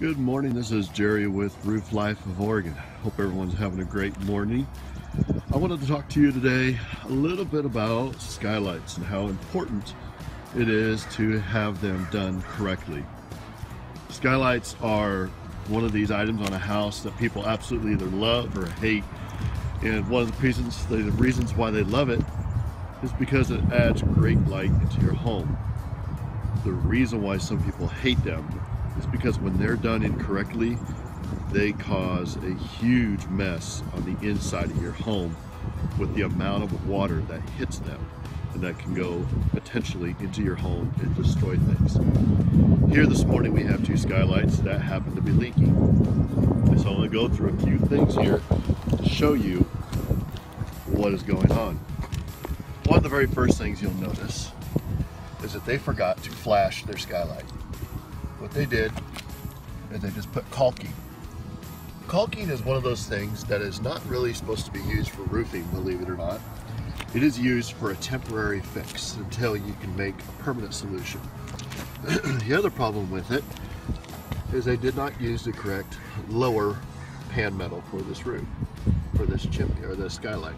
Good morning. This is Jerry with Roof Life of Oregon. Hope everyone's having a great morning. I wanted to talk to you today a little bit about skylights and how important it is to have them done correctly. Skylights are one of these items on a house that people absolutely either love or hate. And one of the reasons, the reasons why they love it is because it adds great light into your home. The reason why some people hate them is because when they're done incorrectly, they cause a huge mess on the inside of your home with the amount of water that hits them and that can go potentially into your home and destroy things. Here this morning we have two skylights that happen to be leaking. So I'm going to go through a few things here to show you what is going on. One of the very first things you'll notice is that they forgot to flash their skylight what they did is they just put caulking. Caulking is one of those things that is not really supposed to be used for roofing, believe it or not. It is used for a temporary fix until you can make a permanent solution. the other problem with it is they did not use the correct lower pan metal for this roof, for this chimney or this skylight.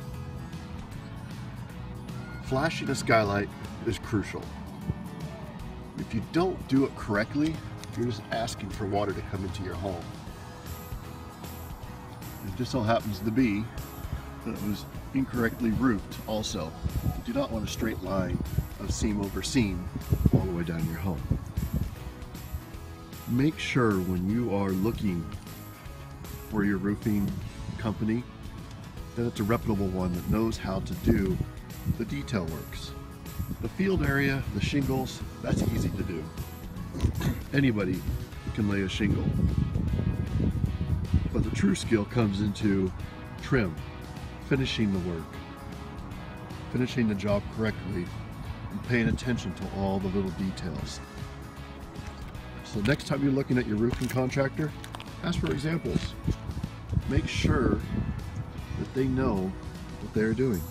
Flashing a skylight is crucial. If you don't do it correctly, you're just asking for water to come into your home. It just so happens to be that it was incorrectly roofed also. You do not want a straight line of seam over seam all the way down your home. Make sure when you are looking for your roofing company that it's a reputable one that knows how to do the detail works. The field area, the shingles, that's easy to do anybody can lay a shingle. But the true skill comes into trim, finishing the work, finishing the job correctly, and paying attention to all the little details. So next time you're looking at your roofing contractor, ask for examples. Make sure that they know what they're doing.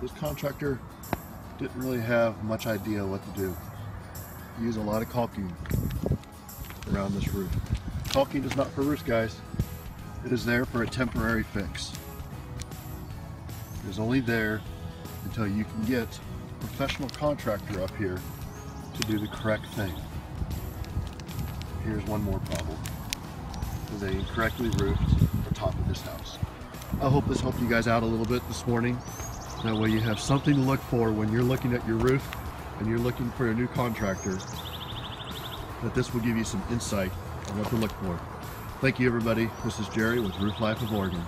This contractor didn't really have much idea what to do. Use a lot of caulking around this roof. Caulking is not for roofs, guys. It is there for a temporary fix. It is only there until you can get a professional contractor up here to do the correct thing. Here's one more problem. They incorrectly roofed the top of this house. I hope this helped you guys out a little bit this morning. That way you have something to look for when you're looking at your roof and you're looking for a new contractor. That this will give you some insight on what to look for. Thank you everybody. This is Jerry with Roof Life of Oregon.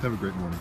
Have a great morning.